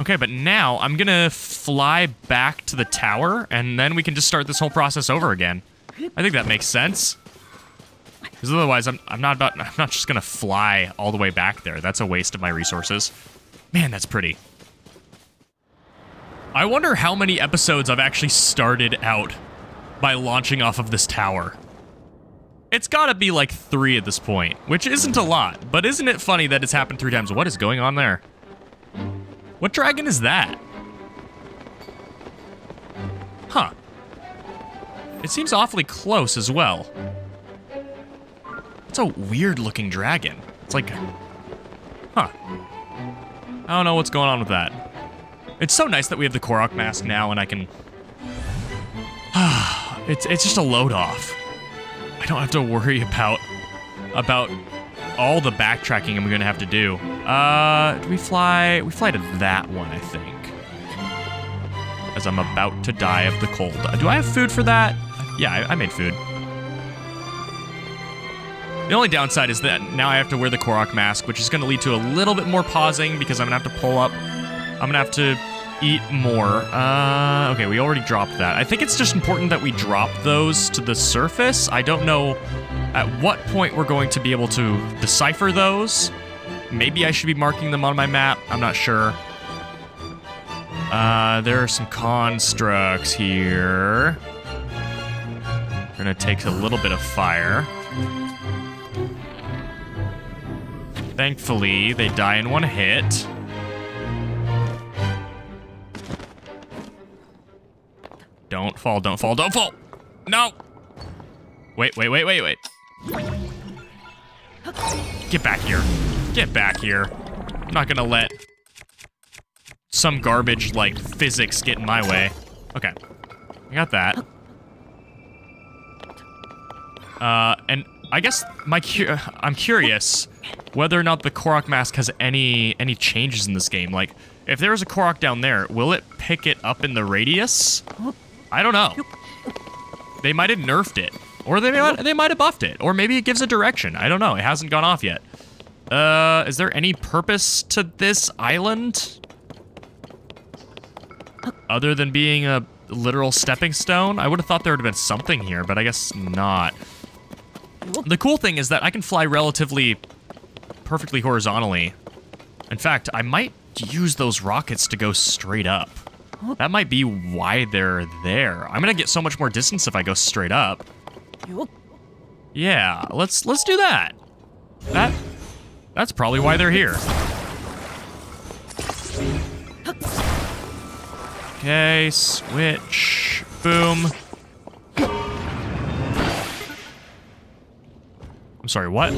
Okay, but now I'm gonna fly back to the tower, and then we can just start this whole process over again. I think that makes sense. Because otherwise, I'm, I'm not about, I'm not just gonna fly all the way back there. That's a waste of my resources. Man, that's pretty. I wonder how many episodes I've actually started out by launching off of this tower. It's gotta be like three at this point, which isn't a lot, but isn't it funny that it's happened three times? What is going on there? What dragon is that? Huh. It seems awfully close as well. It's a weird looking dragon. It's like, huh. I don't know what's going on with that. It's so nice that we have the Korok mask now and I can... it's, it's just a load off. I don't have to worry about about all the backtracking I'm gonna have to do. Uh, do we fly? We fly to that one, I think. As I'm about to die of the cold. Uh, do I have food for that? Yeah, I, I made food. The only downside is that now I have to wear the Korok mask, which is going to lead to a little bit more pausing because I'm going to have to pull up. I'm going to have to eat more. Uh, okay, we already dropped that. I think it's just important that we drop those to the surface. I don't know at what point we're going to be able to decipher those. Maybe I should be marking them on my map. I'm not sure. Uh, there are some constructs here. Gonna take a little bit of fire. Thankfully, they die in one hit. Don't fall, don't fall, don't fall! No! Wait, wait, wait, wait, wait. Get back here. Get back here. I'm not gonna let some garbage like physics get in my way. Okay. I got that. Uh, and I guess my cu I'm curious whether or not the Korok mask has any any changes in this game. Like, if there's a Korok down there, will it pick it up in the radius? I don't know. They might have nerfed it, or they might they might have buffed it, or maybe it gives a direction. I don't know. It hasn't gone off yet. Uh, is there any purpose to this island other than being a literal stepping stone? I would have thought there would have been something here, but I guess not. The cool thing is that I can fly relatively perfectly horizontally. In fact, I might use those rockets to go straight up. That might be why they're there. I'm gonna get so much more distance if I go straight up. Yeah, let's let's do that. That that's probably why they're here. Okay, switch. Boom. I'm sorry, what?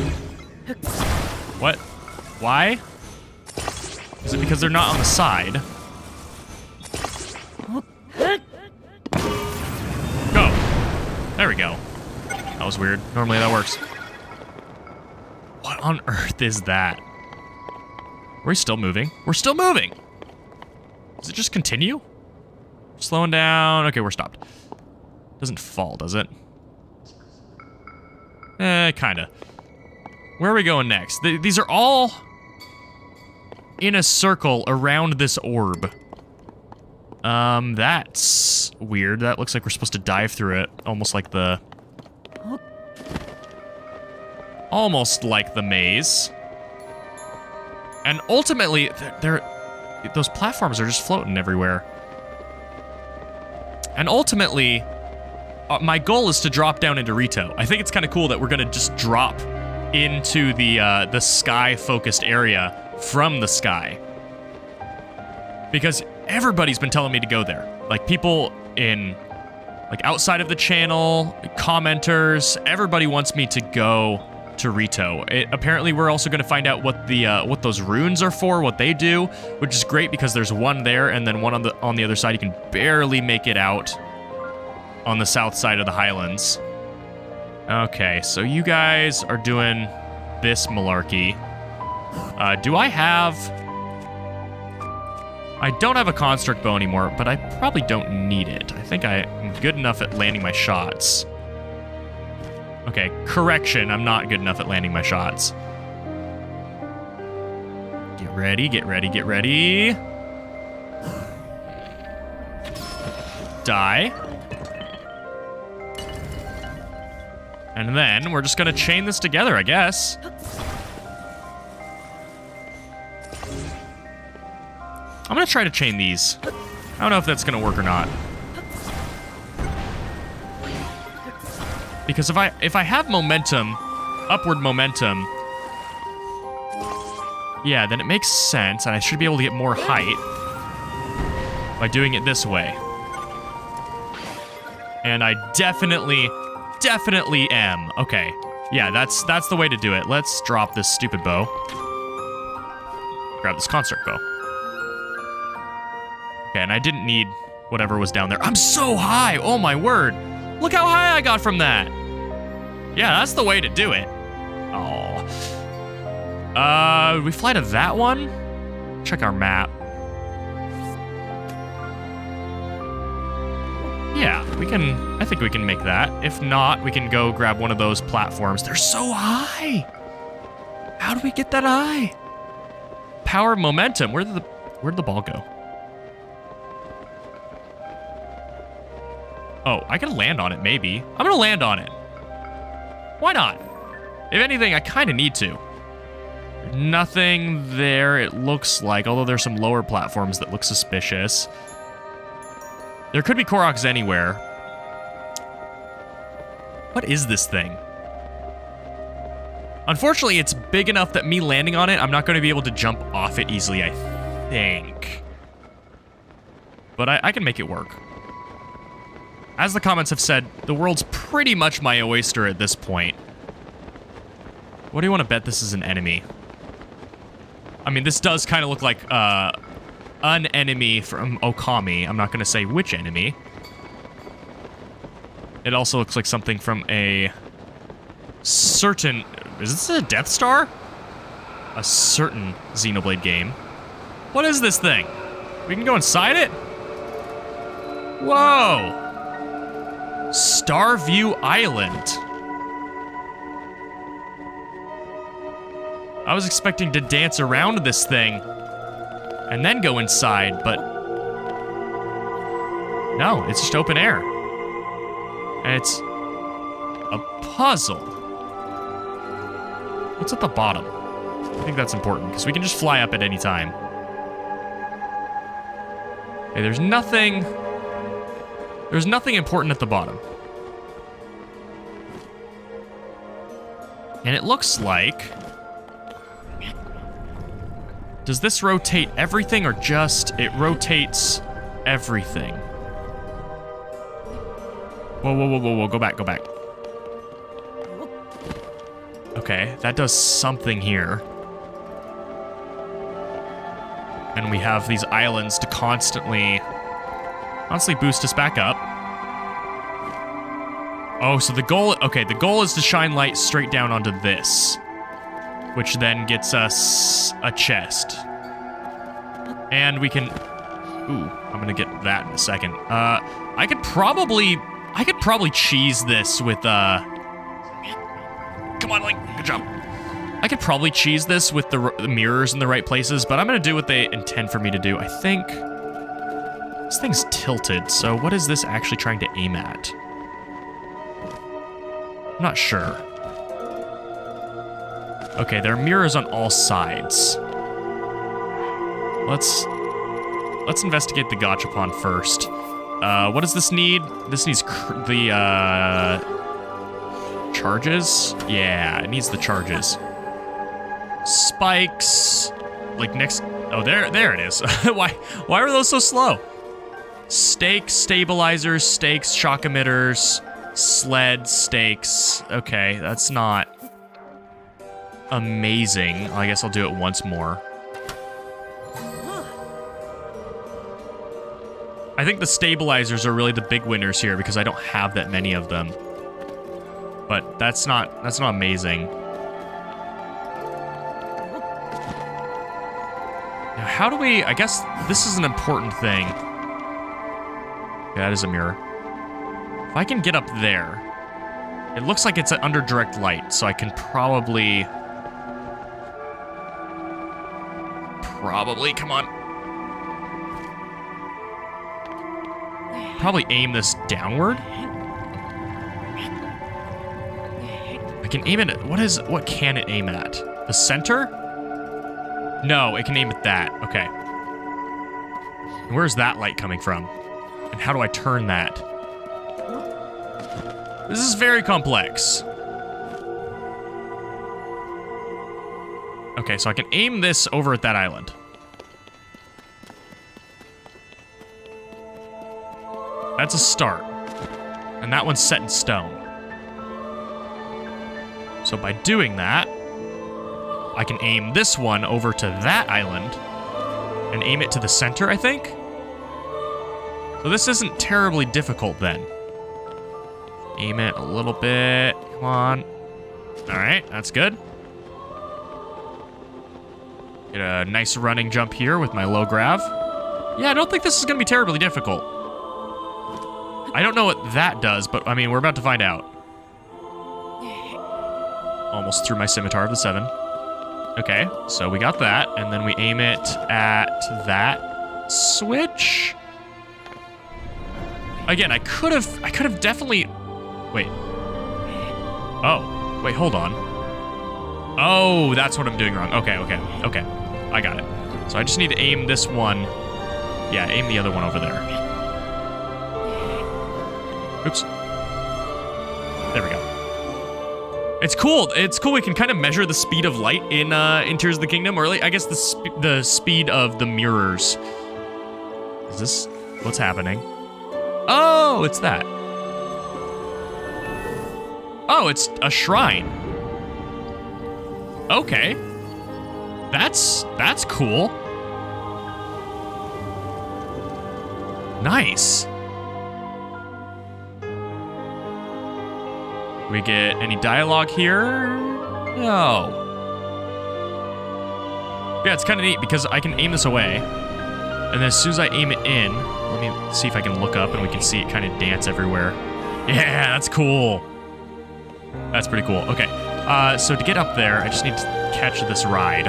What? Why? Is it because they're not on the side? Go. There we go. That was weird. Normally that works. What on earth is that? Are we still moving? We're still moving! Does it just continue? Slowing down. Okay, we're stopped. Doesn't fall, does it? Eh, kinda. Where are we going next? Th these are all in a circle around this orb. Um, that's weird. That looks like we're supposed to dive through it, almost like the... Almost like the maze. And ultimately, they're, they're those platforms are just floating everywhere. And ultimately, uh, my goal is to drop down into Rito. I think it's kind of cool that we're gonna just drop into the uh, the sky-focused area from the sky. Because everybody's been telling me to go there. Like people in like outside of the channel, commenters, everybody wants me to go to Rito. It, apparently, we're also going to find out what the uh, what those runes are for, what they do, which is great because there's one there and then one on the on the other side. You can barely make it out on the south side of the Highlands. Okay, so you guys are doing this malarkey. Uh, do I have... I don't have a construct bow anymore, but I probably don't need it. I think I'm good enough at landing my shots. Okay, correction, I'm not good enough at landing my shots. Get ready, get ready, get ready. Die. And then we're just gonna chain this together, I guess. I'm gonna try to chain these. I don't know if that's gonna work or not. Because if I if I have momentum, upward momentum, yeah, then it makes sense, and I should be able to get more height by doing it this way. And I definitely, definitely am. Okay. Yeah, that's that's the way to do it. Let's drop this stupid bow. Grab this construct bow. And I didn't need whatever was down there. I'm so high! Oh my word! Look how high I got from that! Yeah, that's the way to do it. Oh. Uh, we fly to that one? Check our map. Yeah, we can, I think we can make that. If not, we can go grab one of those platforms. They're so high! How do we get that high? Power momentum. Where did the, where did the ball go? Oh, I can land on it, maybe. I'm gonna land on it. Why not? If anything, I kind of need to. Nothing there, it looks like, although there's some lower platforms that look suspicious. There could be Koroks anywhere. What is this thing? Unfortunately, it's big enough that me landing on it, I'm not going to be able to jump off it easily, I think. But I, I can make it work. As the comments have said, the world's pretty much my oyster at this point. What do you want to bet this is an enemy? I mean, this does kind of look like uh, an enemy from Okami. I'm not going to say which enemy. It also looks like something from a certain... Is this a Death Star? A certain Xenoblade game. What is this thing? We can go inside it? Whoa! Starview Island. I was expecting to dance around this thing and then go inside, but no, it's just open air. And it's a puzzle. What's at the bottom? I think that's important because we can just fly up at any time. Okay, there's nothing there's nothing important at the bottom. And it looks like... Does this rotate everything or just it rotates everything? Whoa, whoa, whoa, whoa, whoa, go back, go back. Okay, that does something here. And we have these islands to constantly Constantly boost us back up. Oh, so the goal... Okay, the goal is to shine light straight down onto this. Which then gets us a chest. And we can... Ooh, I'm gonna get that in a second. Uh, I could probably... I could probably cheese this with, uh... Come on, Link. Good job. I could probably cheese this with the, the mirrors in the right places, but I'm gonna do what they intend for me to do. I think... This thing's tilted, so what is this actually trying to aim at? I'm not sure. Okay, there are mirrors on all sides. Let's let's investigate the gachapon first. Uh, what does this need? This needs the uh, charges. Yeah, it needs the charges. Spikes, like next. Oh, there, there it is. why, why are those so slow? Stakes, stabilizers, stakes, shock emitters, sled, stakes. Okay, that's not amazing. I guess I'll do it once more. I think the stabilizers are really the big winners here because I don't have that many of them. But that's not that's not amazing. Now, how do we... I guess this is an important thing. Okay, that is a mirror. If I can get up there, it looks like it's under direct light, so I can probably... Probably, come on. probably aim this downward. I can aim it at, what is, what can it aim at? The center? No, it can aim at that. Okay. Where's that light coming from? And how do I turn that? This is very complex. Okay, so I can aim this over at that island. That's a start. And that one's set in stone. So by doing that, I can aim this one over to that island and aim it to the center, I think? So this isn't terribly difficult then. Aim it a little bit. Come on. All right, that's good. Get a nice running jump here with my low grav. Yeah, I don't think this is going to be terribly difficult. I don't know what that does, but I mean, we're about to find out. Almost threw my scimitar of the seven. Okay, so we got that, and then we aim it at that switch. Again, I could have, I could have definitely, wait. Oh, wait, hold on. Oh, that's what I'm doing wrong. Okay, okay, okay. I got it. So I just need to aim this one. Yeah, aim the other one over there. Oops. There we go. It's cool. It's cool. We can kind of measure the speed of light in uh, in Tears of the Kingdom, or I guess the sp the speed of the mirrors. Is this what's happening? Oh, it's that. Oh, it's a shrine. Okay. That's that's cool. Nice. We get any dialogue here? No. Yeah, it's kind of neat because I can aim this away. And then as soon as I aim it in, see if I can look up and we can see it kind of dance everywhere. Yeah, that's cool. That's pretty cool. Okay, uh, so to get up there, I just need to catch this ride.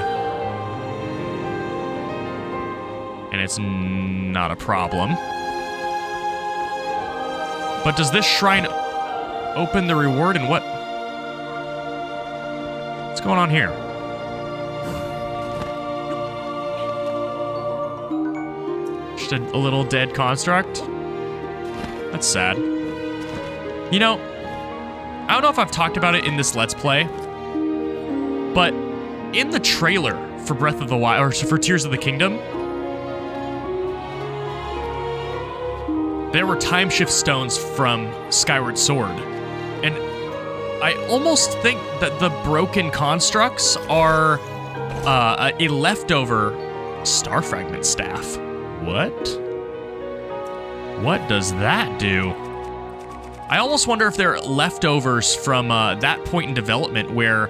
And it's not a problem. But does this shrine open the reward and what? What's going on here? A, a little dead construct? That's sad. You know, I don't know if I've talked about it in this Let's Play, but in the trailer for Breath of the Wild, or for Tears of the Kingdom, there were time shift stones from Skyward Sword. And I almost think that the broken constructs are uh, a leftover star fragment staff. What? What does that do? I almost wonder if they're leftovers from uh, that point in development where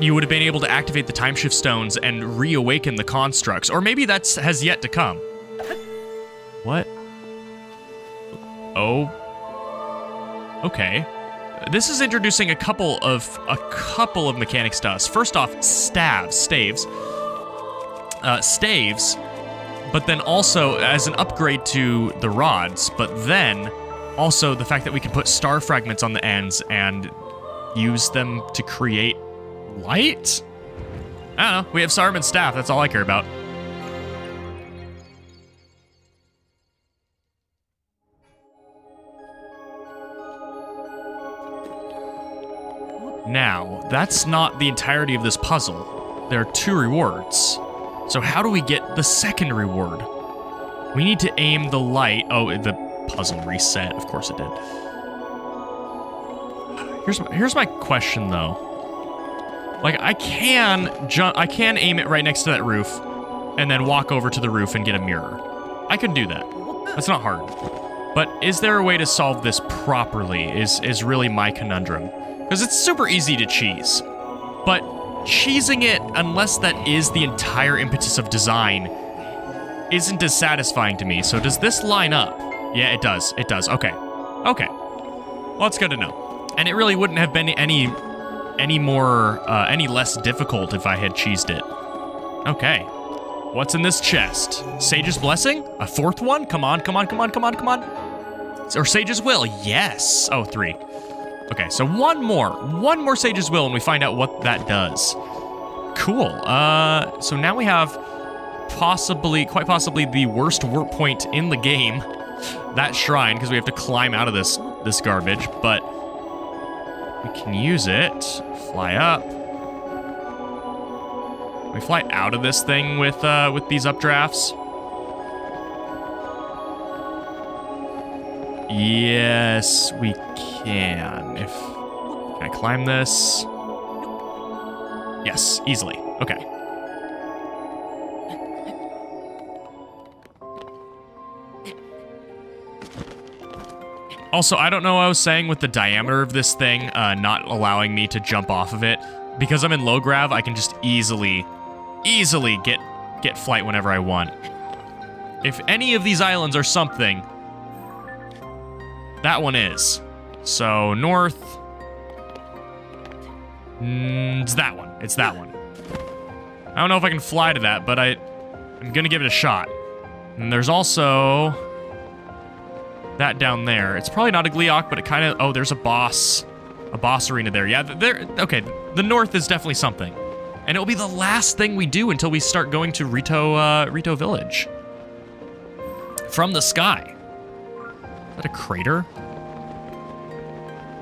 you would have been able to activate the time shift stones and reawaken the constructs, or maybe that's has yet to come. What? Oh. Okay. This is introducing a couple of a couple of mechanics to us. First off, staves, staves, uh, staves, but then also as an upgrade to the rods. But then also the fact that we can put star fragments on the ends and use them to create light. I don't know. We have Saruman's staff. That's all I care about. Now, that's not the entirety of this puzzle. There are two rewards. So how do we get the second reward? We need to aim the light. Oh, the puzzle reset. Of course it did. Here's my, here's my question though. Like I can jump, I can aim it right next to that roof, and then walk over to the roof and get a mirror. I can do that. That's not hard. But is there a way to solve this properly? Is is really my conundrum. Because it's super easy to cheese. But cheesing it, unless that is the entire impetus of design, isn't as satisfying to me. So does this line up? Yeah, it does. It does. Okay. Okay. Well, that's good to know. And it really wouldn't have been any any more, uh, any less difficult if I had cheesed it. Okay. What's in this chest? Sage's Blessing? A fourth one? Come on, come on, come on, come on, come on. Or Sage's Will? Yes. Oh, three. Okay, so one more. One more Sage's Will and we find out what that does. Cool. Uh, so now we have possibly, quite possibly, the worst warp point in the game. That shrine, because we have to climb out of this this garbage, but we can use it. Fly up. We fly out of this thing with uh, with these updrafts. Yes, we can. If can I climb this? Yes, easily. Okay. Also, I don't know what I was saying with the diameter of this thing uh, not allowing me to jump off of it. Because I'm in low grav, I can just easily, easily get, get flight whenever I want. If any of these islands are something, that one is. So, north... Mm, it's that one. It's that one. I don't know if I can fly to that, but I, I'm gonna give it a shot. And there's also that down there. It's probably not a Gleeok, but it kind of... Oh, there's a boss. A boss arena there. Yeah, there... Okay, the north is definitely something. And it'll be the last thing we do until we start going to Rito, uh, Rito Village. From the sky. That a crater?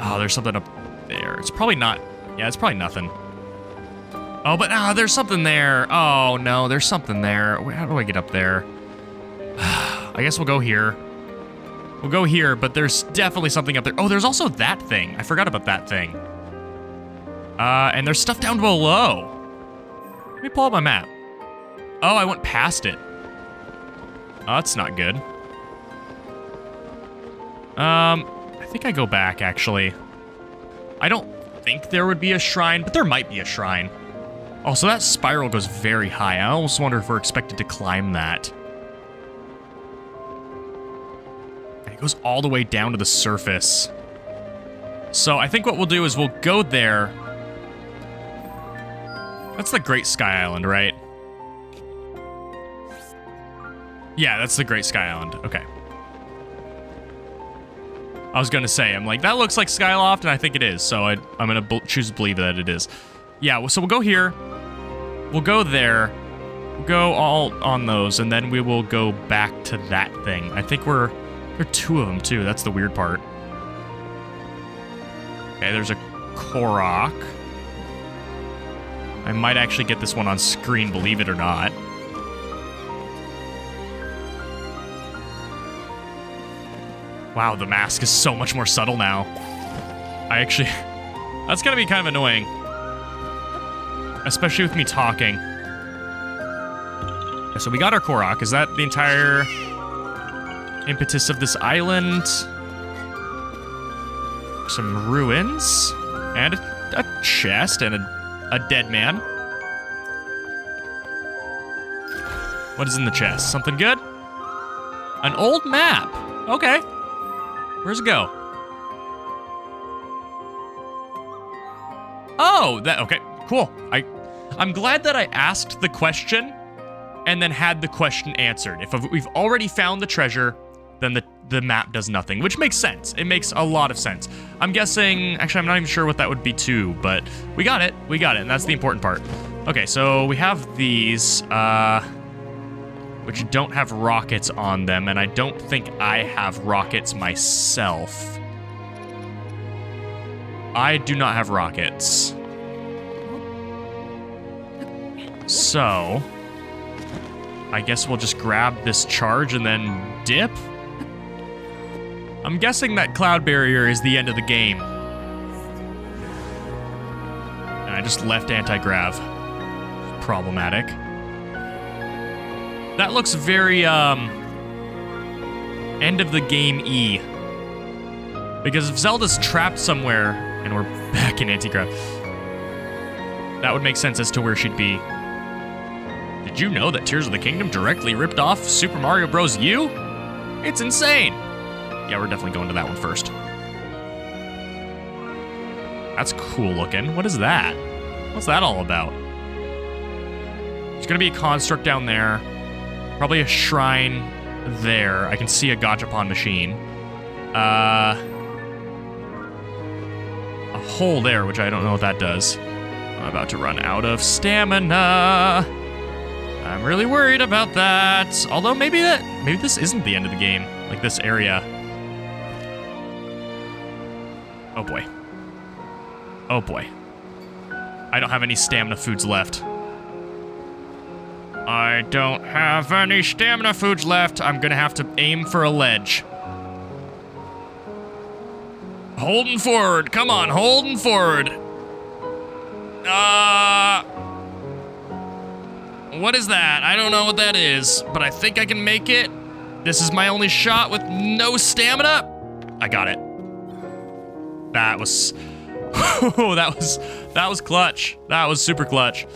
Oh, there's something up there. It's probably not... Yeah, it's probably nothing. Oh, but ah, oh, there's something there. Oh, no, there's something there. How do I get up there? I guess we'll go here. We'll go here, but there's definitely something up there. Oh, there's also that thing. I forgot about that thing. Uh, and there's stuff down below. Let me pull up my map. Oh, I went past it. Oh, that's not good. Um, I think I go back, actually. I don't think there would be a shrine, but there might be a shrine. Also, that spiral goes very high. I almost wonder if we're expected to climb that. It goes all the way down to the surface. So I think what we'll do is we'll go there. That's the Great Sky Island, right? Yeah, that's the Great Sky Island. Okay. I was gonna say, I'm like, that looks like Skyloft, and I think it is, so I, am gonna choose to believe that it is. Yeah, so we'll go here. We'll go there. We'll go all on those, and then we will go back to that thing. I think we're... There are two of them, too. That's the weird part. Okay, there's a Korok. I might actually get this one on screen, believe it or not. Wow, the mask is so much more subtle now. I actually... That's gonna be kind of annoying. Especially with me talking. So we got our Korok. Is that the entire impetus of this island. Some ruins. And a, a chest and a, a dead man. What is in the chest? Something good? An old map. Okay. Where's it go? Oh, that okay. Cool. I I'm glad that I asked the question and then had the question answered. If we've already found the treasure, then the, the map does nothing, which makes sense. It makes a lot of sense. I'm guessing, actually, I'm not even sure what that would be too, but we got it. We got it, and that's the important part. Okay, so we have these, uh, which don't have rockets on them, and I don't think I have rockets myself. I do not have rockets. So, I guess we'll just grab this charge and then dip? I'm guessing that cloud barrier is the end of the game. And I just left anti-grav. Problematic. That looks very, um... End of the game E. Because if Zelda's trapped somewhere, and we're back in anti-grav, that would make sense as to where she'd be. Did you know that Tears of the Kingdom directly ripped off Super Mario Bros. U? It's insane! Yeah, we're definitely going to that one first. That's cool looking. What is that? What's that all about? There's gonna be a construct down there. Probably a shrine there. I can see a gachapon machine. Uh, a hole there, which I don't know what that does. I'm about to run out of stamina. I'm really worried about that. Although maybe that maybe this isn't the end of the game. Like this area. Oh boy. Oh boy. I don't have any stamina foods left. I don't have any stamina foods left. I'm gonna have to aim for a ledge. Holding forward. Come on, holding forward. Uh. What is that? I don't know what that is, but I think I can make it. This is my only shot with no stamina. I got it. That was. that was that was clutch. That was super clutch.